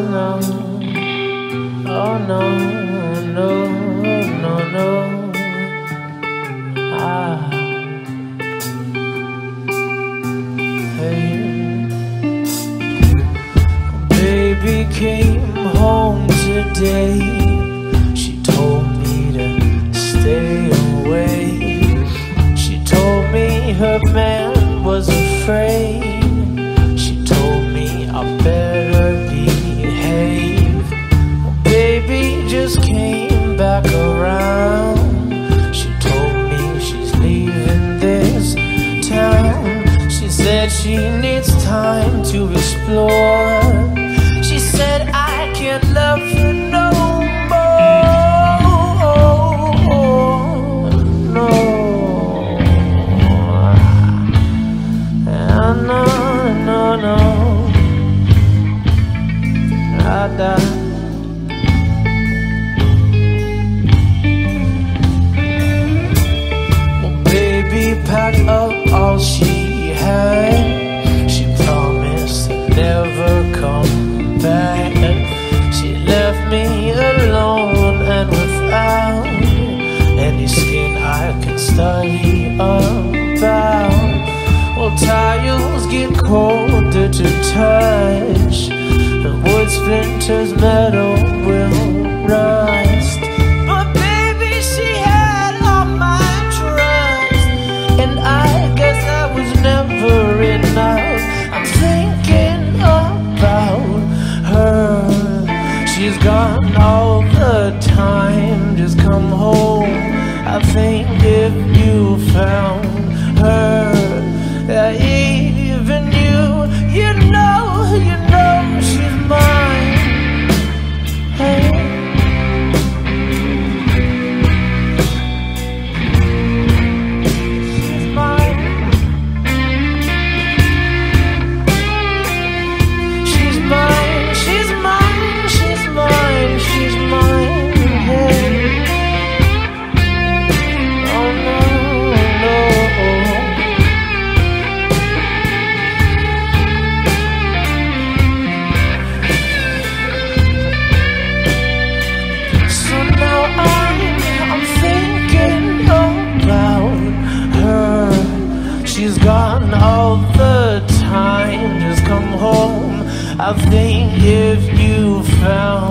no. Oh no, no, no, no. Ah. Hey. Baby came home today. Just came back around. She told me she's leaving this town. She said she needs time to explore. She said I can't love her no more. No. Ah, No, no, no. I die. Back. She left me alone and without any skin I can study about. Well, tiles get colder to touch, and wood splinters metal She's gone all the time. Just come home. I think if you found her, I think if you found